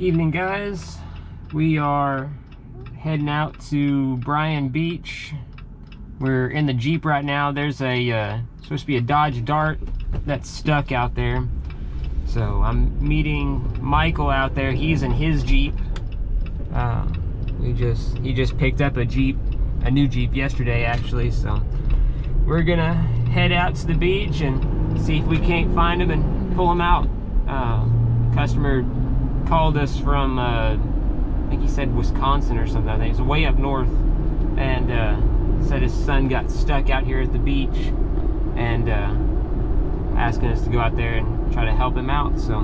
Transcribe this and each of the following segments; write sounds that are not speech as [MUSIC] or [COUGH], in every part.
Evening, guys. We are heading out to Bryan Beach. We're in the Jeep right now. There's a, uh, supposed to be a Dodge Dart that's stuck out there. So I'm meeting Michael out there. He's in his Jeep. Uh, we just, he just picked up a Jeep, a new Jeep yesterday actually. So we're gonna head out to the beach and see if we can't find him and pull him out. Uh, customer called us from, uh, I think he said Wisconsin or something. I think it's way up north, and uh, said his son got stuck out here at the beach, and uh, asking us to go out there and try to help him out. So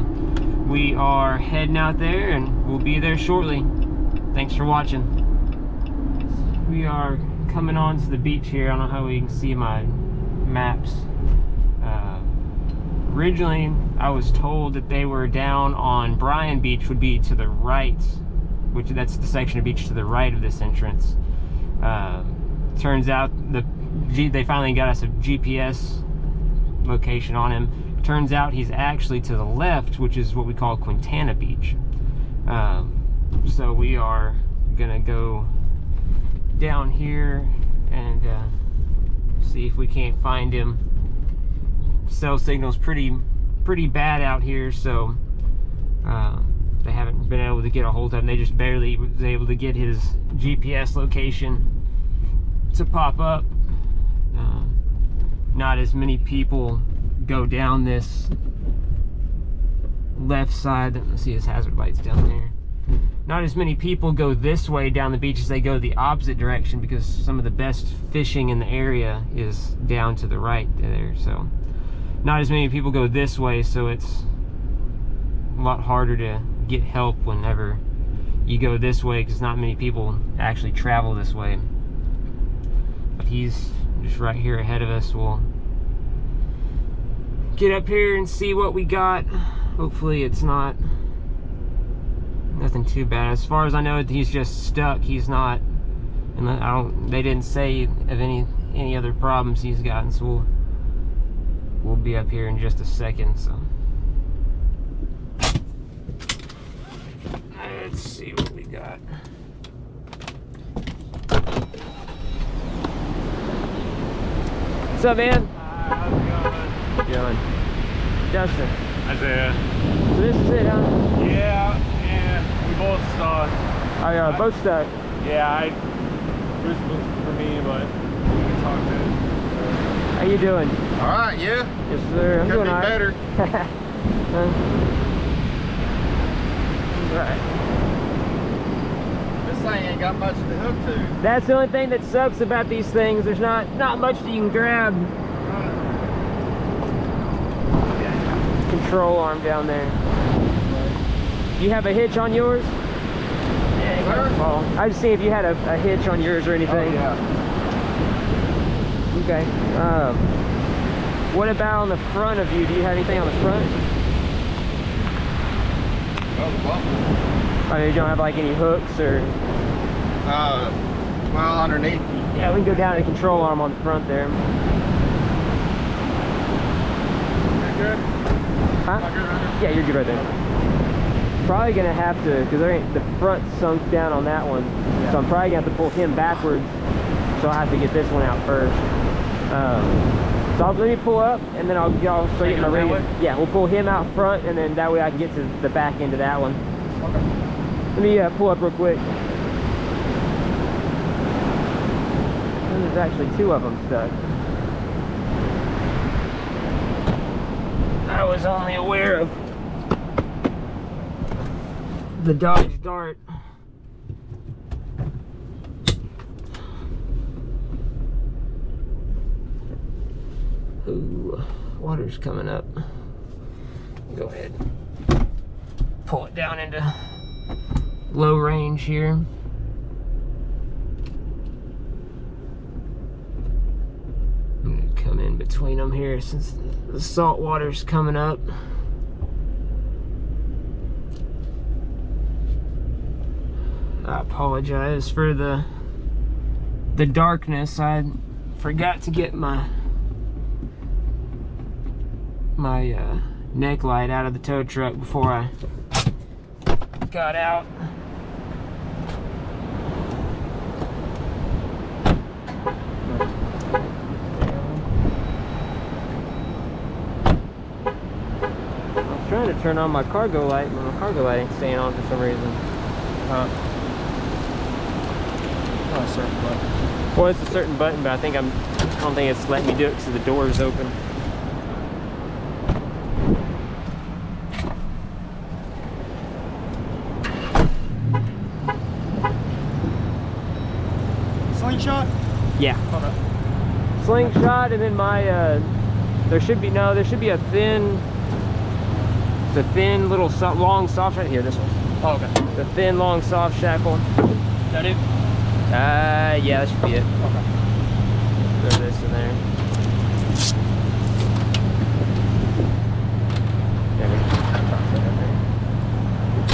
we are heading out there, and we'll be there shortly. Thanks for watching. We are coming on to the beach here. I don't know how we can see my maps. Originally, I was told that they were down on Bryan Beach would be to the right, which that's the section of beach to the right of this entrance. Uh, turns out the they finally got us a GPS location on him. Turns out he's actually to the left, which is what we call Quintana Beach. Um, so we are gonna go down here and uh, see if we can't find him. Cell signal's pretty pretty bad out here, so uh, they haven't been able to get a hold of him. They just barely was able to get his GPS location to pop up. Uh, not as many people go down this left side. Let's see his hazard lights down there. Not as many people go this way down the beach as they go the opposite direction because some of the best fishing in the area is down to the right there. So not as many people go this way, so it's a lot harder to get help whenever you go this way because not many people actually travel this way. But he's just right here ahead of us. We'll get up here and see what we got. Hopefully it's not nothing too bad. As far as I know, he's just stuck. He's not, and I don't. They didn't say of any any other problems he's gotten. So we'll we'll be up here in just a second. So let's see what we got. What's up, man? How's it going? Going. Justin. Isaiah. So this is it, huh? Yeah, yeah. We both saw. I uh, both stuck. Yeah, I. This was for me, but we can talk to. How you doing? All right, yeah. Yes, sir. I'm Could doing be all right. better. [LAUGHS] Right. This thing ain't got much to hook to. That's the only thing that sucks about these things. There's not not much that you can grab. Control arm down there. You have a hitch on yours? Yeah, ball. I just see if you had a, a hitch on yours or anything. Oh, yeah. Okay. Um, what about on the front of you? Do you have anything on the front? Oh, the bumper. Oh, you don't have like any hooks or? Uh, well, underneath. Yeah, we can go down to the control arm on the front there. You're good? Huh? Good right? Yeah, you're good right there. Probably gonna have to, because there ain't the front sunk down on that one, so I'm probably gonna have to pull him backwards. So I have to get this one out first. Um, so I'll, let me pull up, and then I'll, start Take getting my rig. Yeah, we'll pull him out front, and then that way I can get to the back end of that one. Let me uh, pull up real quick. There's actually two of them stuck. I was only aware of the Dodge Dart. Ooh, water's coming up. Go ahead. Pull it down into low range here. Come in between them here since the salt water's coming up. I apologize for the the darkness. I forgot to get my my uh, neck light out of the tow truck before I got out. I was trying to turn on my cargo light, but my cargo light ain't staying on for some reason. Uh, oh, certain button. Well, it's a certain button, but I think I'm, I don't think it's letting me do it because the door is open. Slingshot? Yeah. Hold up. Slingshot and then my uh there should be no there should be a thin the thin little so, long soft right here this one Oh, okay. the thin long soft shackle Is that it? uh yeah that should be it Okay. throw this in there there we go Toss that in there.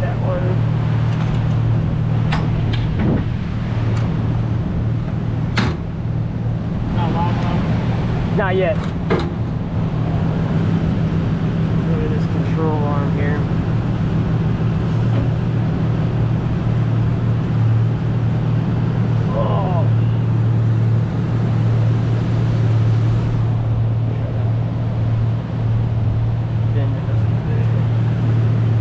that one Not long enough. Not yet. Look at this control arm here. Oh. Bend it up a bit.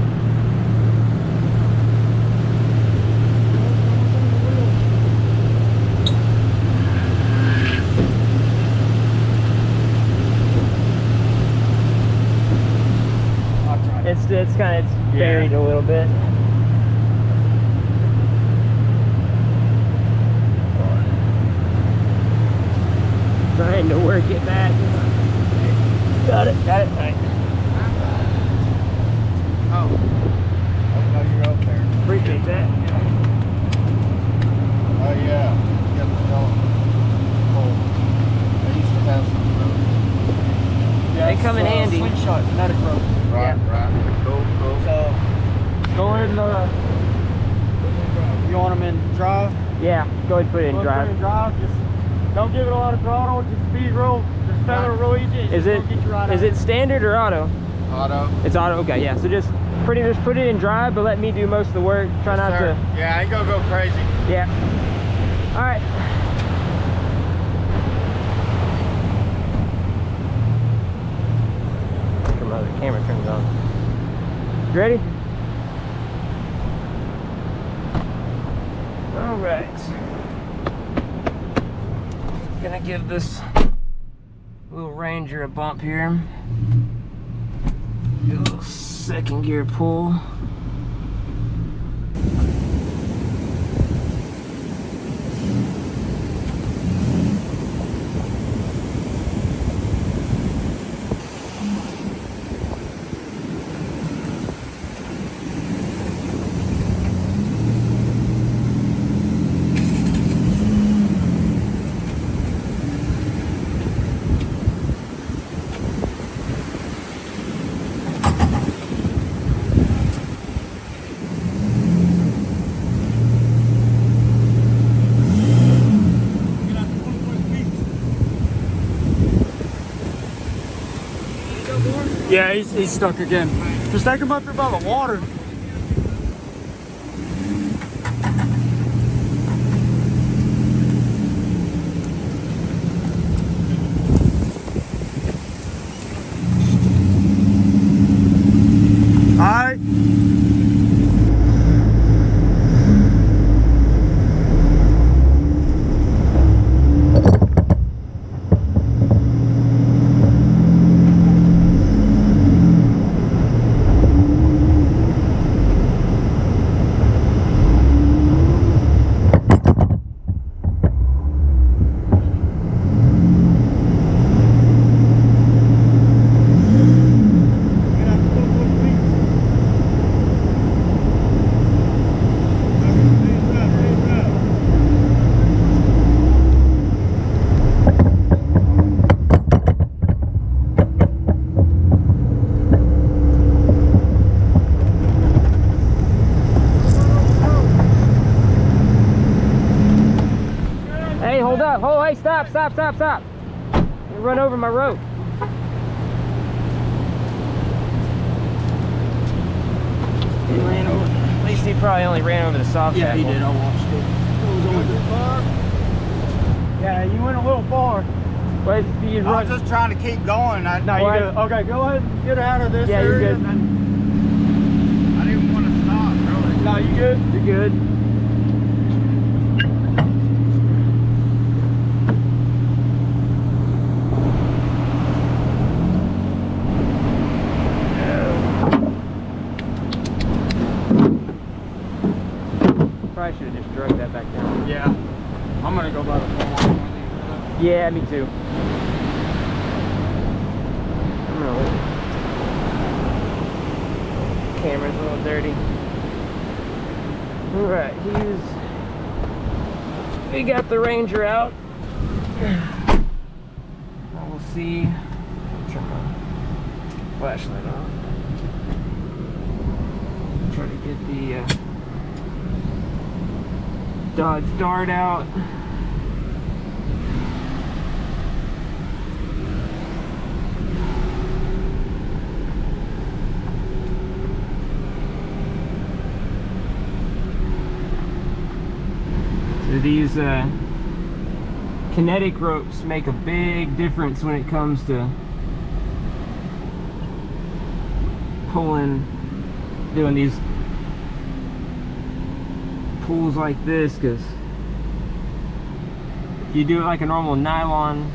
I'll try it. It's it's kind of it's Yeah. buried a little bit. Trying to work it back. Got it. Got it. All right. Oh. I know you're out there. Appreciate that. Oh, yeah. Got the. Oh. I used to have some of. Yeah, They come in it's, uh, handy. Slingshot, kinetic rope. Right, right. Cool, cool. So, go ahead and, uh, you want them in drive? Yeah. Go ahead and put it in Go drive. put it in drive. Just don't give it a lot of throttle. Just speed real, just feather it real easy. Is just it get you right is out. it standard or auto? Auto. It's auto. Okay. Yeah. So just pretty just put it in drive, but let me do most of the work. Try not Sir. to. Yeah, I ain't gonna go crazy. Yeah. All right. Come on, the camera turns on. You ready? All right. Gonna give this little Ranger a bump here. Get a little second gear pull. Yeah, he's, he's stuck again. Just take him up here by the water. All right. up. Oh, hey, stop, stop, stop, stop. You run over my rope. He ran over. At least he probably only ran over the soft Yeah, he shackle. did. I watched it. It was only Yeah, you went a little far. But you I run. was just trying to keep going. I, No, you Why- good. Okay, go ahead and get out of this Yeah, you're area. good. and then- I didn't want to stop, really. No, you good? You're good. Probably should have just drug that back down. Yeah. I'm gonna go by the phone. Yeah, me too. Camera's a little dirty. Alright, he's we got the ranger out. Now we'll see. Turn my flashlight off. Try to get the uh, Dodge Dart out. These uh, kinetic ropes make a big difference when it comes to pulling, doing these pulls like this because you do it like a normal nylon,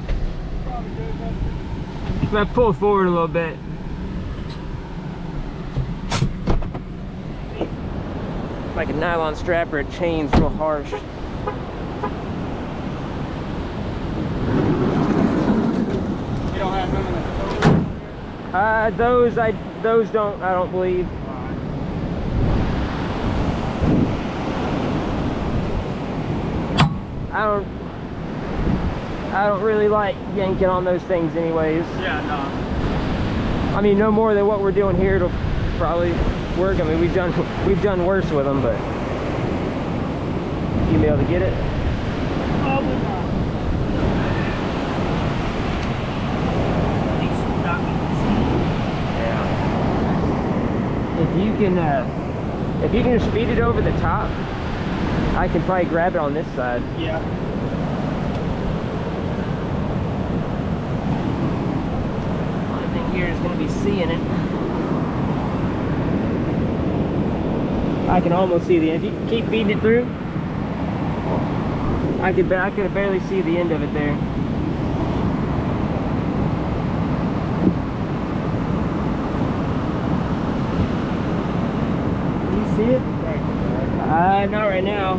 if I pull forward a little bit, like a nylon strap or a chain's real harsh. You don't have none of that. Uh, those I those don't I don't believe. I don't I don't really like yanking on those things anyways. Yeah, no. I mean no more than what we're doing here it'll probably work. I mean we've done [LAUGHS] we've done worse with them but you be able to get it? Probably not. Yeah. If you can, uh, if you can just feed it over the top, I can probably grab it on this side. Yeah. Only thing here is going to be seeing it. I can almost see the end. If you keep feeding it through, I could, I could barely see the end of it there. See it? Uh, not right now.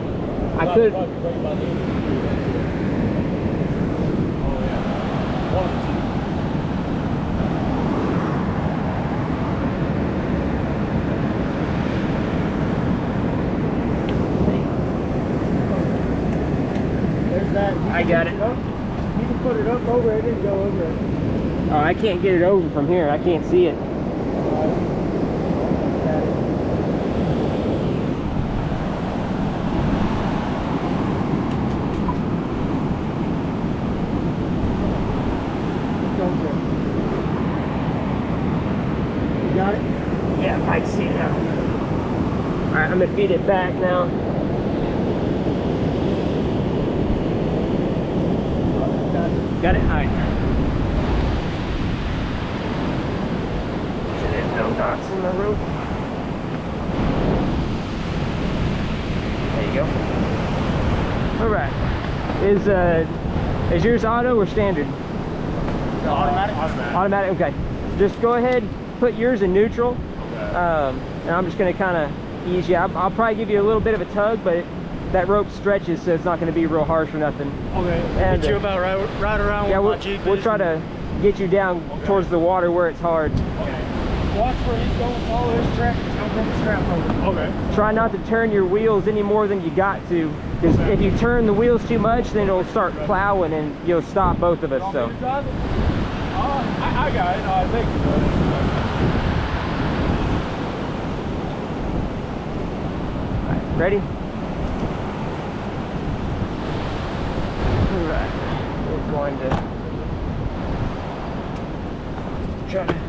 I could. Yeah. One, two. There's that. You I got it. You can put it up over it and go over it. Oh, I can't get it over from here. I can't see it. Got it. It's over. You got it? Yeah, I see now. All right, I'm gonna feed it back now. Got it. Got it? All right. There's no knots in the rope. There you go. All right. Is uh, is yours auto or standard? Automatic? Automatic. Automatic. Okay. Just go ahead, put yours in neutral, Okay. Um, and I'm just gonna kind of ease you. I'll, I'll probably give you a little bit of a tug, but that rope stretches, so it's not gonna be real harsh or nothing. Okay. And, Get you uh, about right, right around Yeah, where we'll, we'll try to get you down towards the water where it's hard. Okay. Watch where he's going. Follow his track. The strap over. Okay. Try not to turn your wheels any more than you got to, because if you turn the wheels too much, then it'll start plowing and you'll stop both of us. So, me to drive it? Uh, I, I got it. No, I think you got it. Alright, ready? Alright. Alright, we're going to try to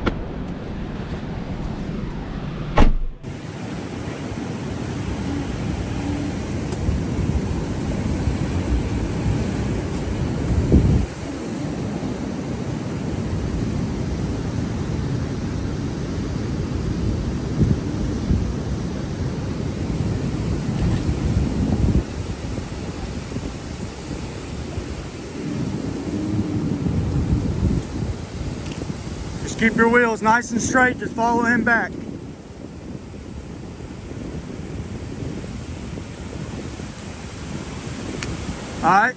keep your wheels nice and straight. Just follow him back. All right.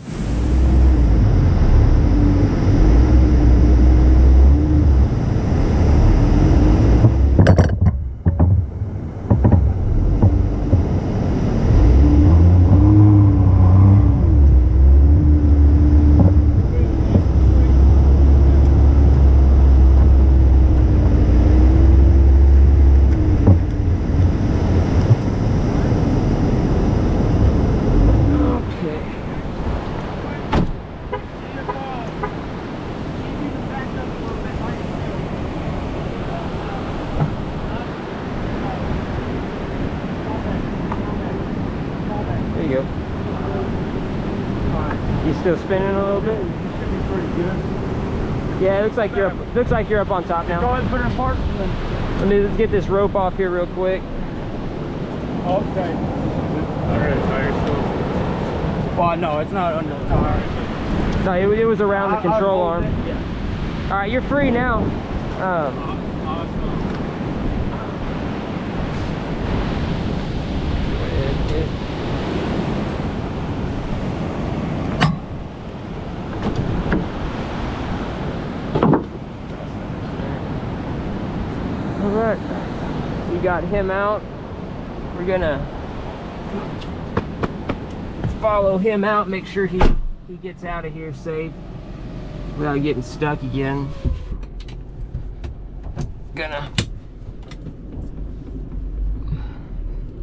Okay. There you go. You still spinning a little bit? Should be pretty good. Yeah, it looks like you're up. Looks like you're up on top now. Go ahead and put it in park. Let me get this rope off here real quick. Okay. Alright, tire still. Well, no, it's not under the tire. No, it, it was around the I- I'll control arm. it, Yeah. All right, you're free now. Um, All right, we got him out. We're gonna follow him out, make sure he he gets out of here safe without getting stuck again. Gonna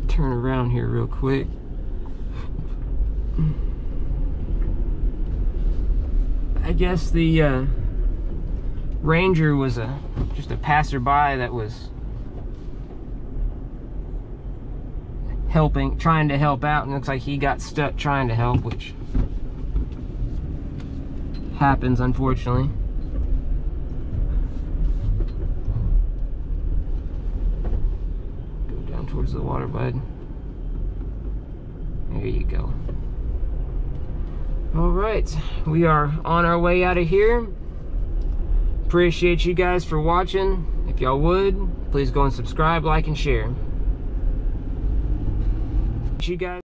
turn around here real quick. I guess the uh, ranger was a just a passerby that was helping, trying to help out, and looks like he got stuck trying to help, which happens unfortunately. Go down towards the water, bud. There you go. All right, we are on our way out of here. Appreciate you guys for watching. If y'all would, please go and subscribe, like, and share. You guys.